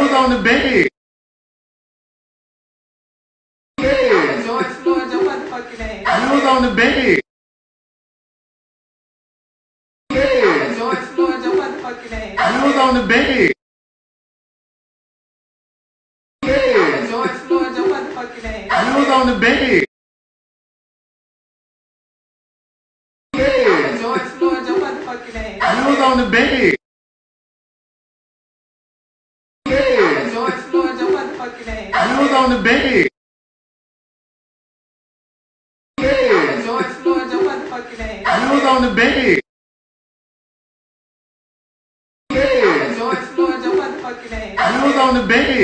was on the bed. Bed. George Floyd, your motherfucking ass. You was on the bed. Bed. George Floyd, your motherfucking ass. You was on the bed. Bed. George Floyd, your motherfucking ass. You was on the bed. Bed. George Floyd, You was on the bed. George Floyd, your motherfucking ass. You was on the bed. You was on the bed.